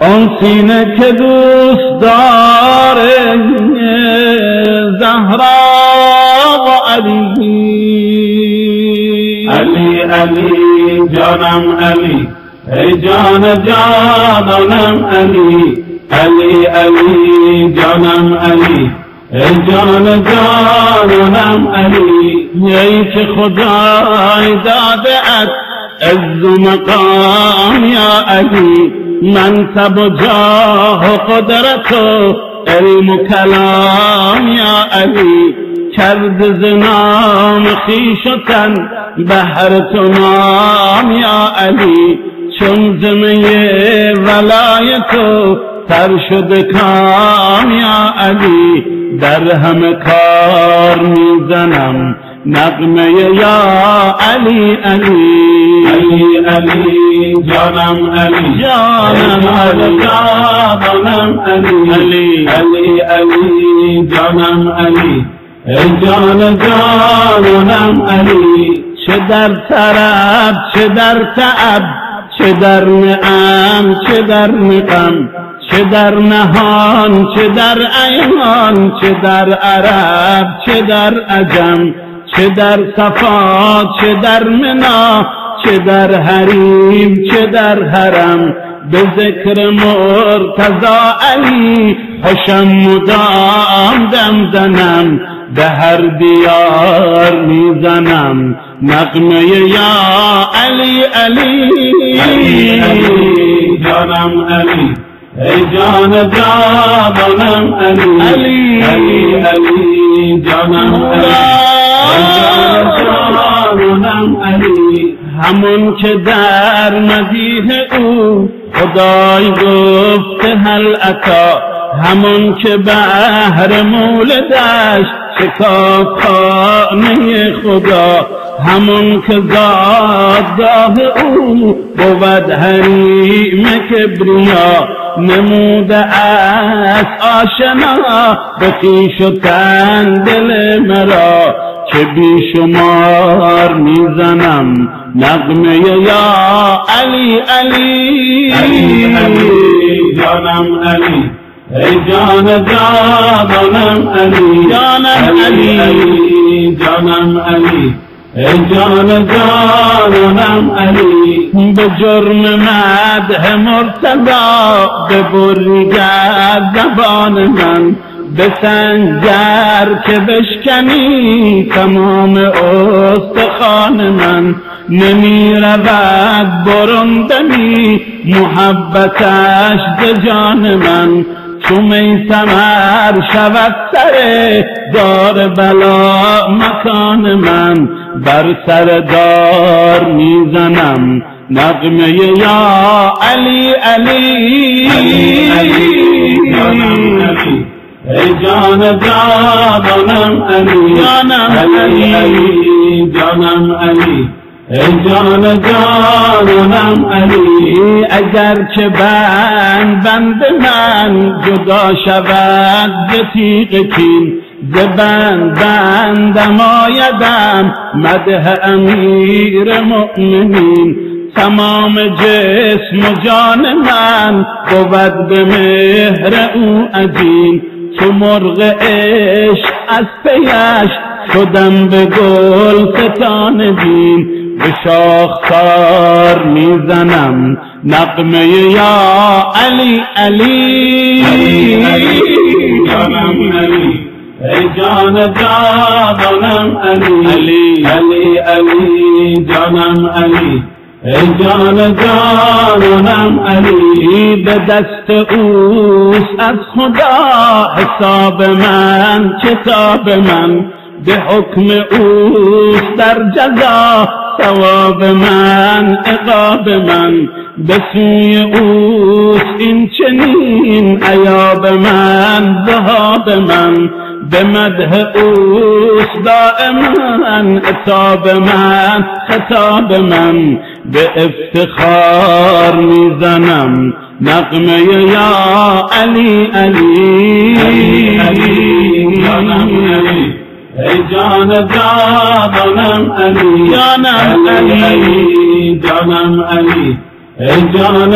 آن سینه که دوست داره زهرا و علی. علی علی جانم علی. ای جان جانم علی. علی علی جانم علی. ای جان جانم علی. ای که خدای داده ات و مقام یا علی. منصب و جاه و قدرت و علم و کلام یا علی کرد زنام خیش و تن بهر تو نام یا علی. چون زمه ولایت و تر شد کام یا علی در همه کار می‌زنم. نغمه یا علی علی. علی علی. جانم علی. جانم علی. جانم علی. علی. علی علی. جانم علی. ای جان جانم علی. چه در طرب چه در تعب چه در نعم چه در نقم چه در نهان چه در ایمان چه در عرب چه در عجم. چه در صفا چه در منا چه در حریم چه در حرم. به ذکر مرتضا علی خوشم مدام دم زنم به هر دیار می‌زنم. نغمه یا علی علی. علی علی جانم علی. ای جان جانم علی. علی. علی علی جانم علی. همون که در مدیح او خدای گفت هل اتا؟ همون که بهر مولدش شکاف خانه خدا همون که زادگاه او بود حریم کبریا نموده از آشنا به و تن دل مرا. که بیشمار می‌زنم. نغمه یا علی علی. علی جانم علی. ای جان جانم علی. جانم علی. جانم علی. ای جان جانم علی. به جرم مده مرتضا به بریگر زبان من. به سنجر که بشکنی تمام استخوان من نمی رود برندمی محبتش به جان من. چو میسمر شود سر دار بلا مکان من. بر سر دار می‌زنم نغمه یا علی علی. علی علی. علی. ای جان جانم علی جانم علی جانم علی. ای جان جانم علی. اگر که بند بند من جدا شود ز تیغ کین ز بند بندم آیدم. مده امیر مؤمنین تمام جسم و جان من بود به مهر او عجین چو مرغ عشق از پیش شدم به گل ستان دین. به شاخسار می‌زنم نقمه یا علی علی. علی علی. جانم علی ای جان جانم علی علی. علی علی. جانم علی. ای جان جانم علی به دست اوست. از خدا حساب من کتاب من به حکم اوست. در جزا ثواب من عقاب من به سوی اوست. این چنین عیاب من ذهاب من به مده اوست. دائما اتاب من خطاب من. به افتخار می‌زنم. نقمه یا علی علی علی ای جان جانم علی جانم علی. جانم علی. ای جان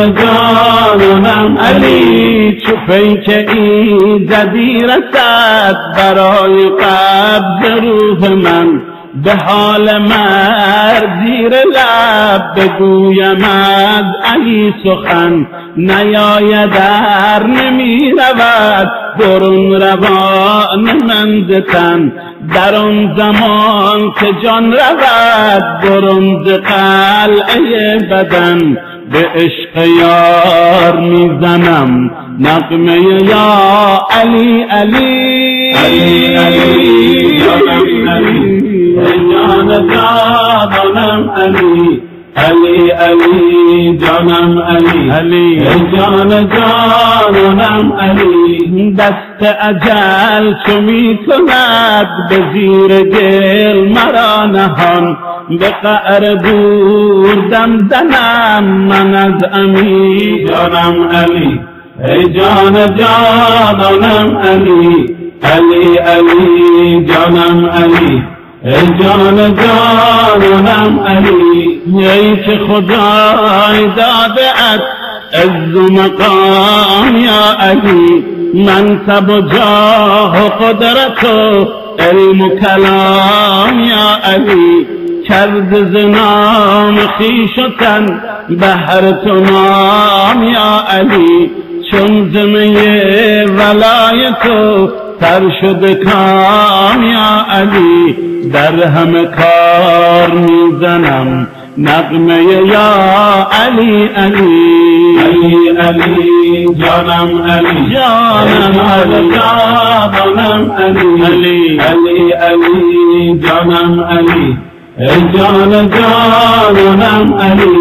علی. چو پیک ایزدی رسد برای قبض روح من. به حال مرد زیر لب بگویم از علی سخن نیاید در نمی رود برون روان من در آن زمان که جان رود برون ز قلعه بدن. به عشق یار می‌زنم. نقمه یا علی علی. جان جانم دست اجل چو می کند به زیر گل مرا نهان به قعر بردم زنم من از امی جانم علی ای جان جانم علی علی علی جانم علی ای جان جانم علی ای که خدای ات و مقام یا علی منصب و جاه و قدرت و علم و کلام یا علی کرد زنام خیش و تن بهر تو نام یا علی چون زمه ولایت و تر شده کام یا علی در همه کار می‌زنم. نغمه یا علی علی. علی علی. جانم علی. جانم علی. جانم علی. علی. علی علی. جانم علی. ای جان جانم علی.